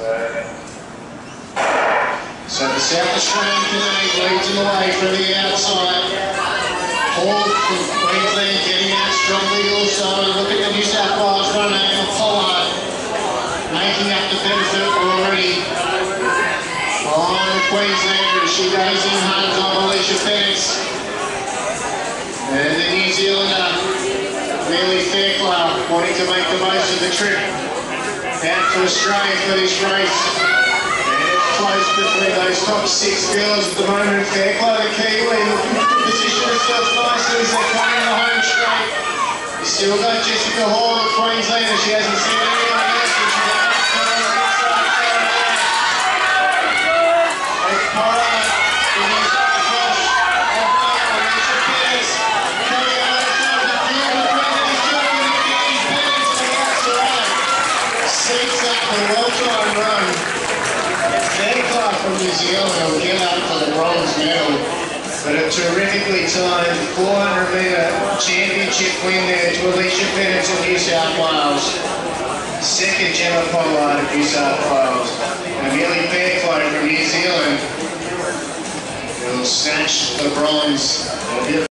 So the South Australian leads in the way from the outside. Paul Queensland getting out strongly also. Look at the New South Wales run over Pollard. Making up the benefit already. On the Queenslander, she goes in hard on Alesha Bennetts. And the New Zealander, Amelie Fairclough, wanting to make the most of the trip out to Australia for this race. And it's close between those top six girls at the moment. Fairclough, the Kiwi, looking to position herself nicely as they're coming the home straight. You still got Jessica Hall, the Queenslander. She hasn't seen anyone else. and she's out to the inside corner. It's Pollard, the New South Wales, off by Alesha Bennetts. Coming out of the field, the Queenslander is jumping again. Pettis to the outside. Seats up the well-timed run. Fairclough from New Zealand will get up for the bronze medal. But a terrifically timed 400 metre championship win there to Alesha Bennetts of New South Wales. Second Jemma Pollard of New South Wales. And Amelia Fairclough from New Zealand will snatch the bronze.